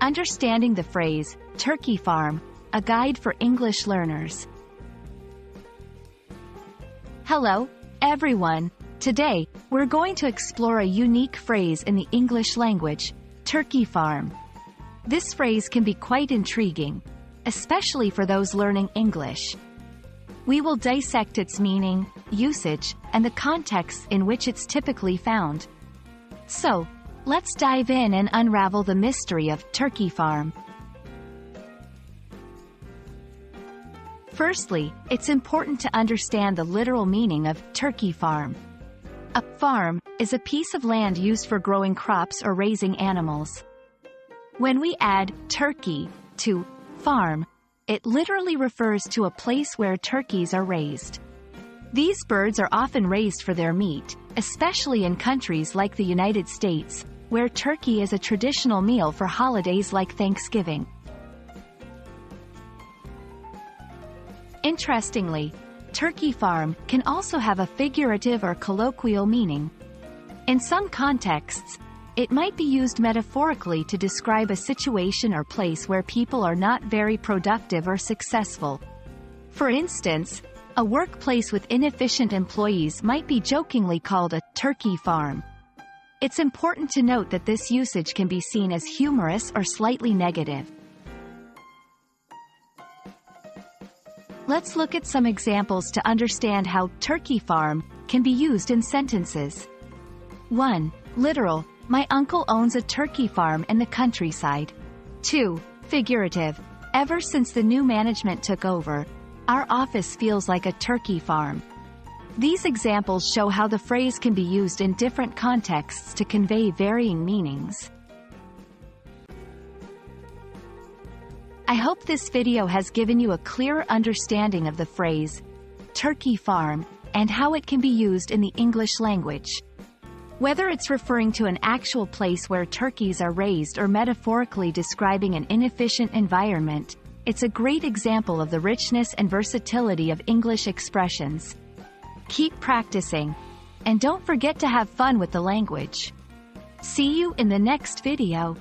Understanding the phrase, turkey farm, a guide for English learners. Hello, everyone. Today, we're going to explore a unique phrase in the English language, turkey farm. This phrase can be quite intriguing, especially for those learning English. We will dissect its meaning, usage, and the context in which it's typically found. So, let's dive in and unravel the mystery of turkey farm. Firstly, it's important to understand the literal meaning of turkey farm. A farm is a piece of land used for growing crops or raising animals. When we add turkey to farm, it literally refers to a place where turkeys are raised. These birds are often raised for their meat, especially in countries like the United States, where turkey is a traditional meal for holidays like Thanksgiving. Interestingly, turkey farm can also have a figurative or colloquial meaning. In some contexts, it might be used metaphorically to describe a situation or place where people are not very productive or successful. For instance, a workplace with inefficient employees might be jokingly called a turkey farm. It's important to note that this usage can be seen as humorous or slightly negative. Let's look at some examples to understand how turkey farm can be used in sentences. 1. Literal, my uncle owns a turkey farm in the countryside. 2. Figurative. Ever since the new management took over, our office feels like a turkey farm. These examples show how the phrase can be used in different contexts to convey varying meanings. I hope this video has given you a clearer understanding of the phrase, turkey farm, and how it can be used in the English language. Whether it's referring to an actual place where turkeys are raised or metaphorically describing an inefficient environment, it's a great example of the richness and versatility of English expressions. Keep practicing. And don't forget to have fun with the language. See you in the next video.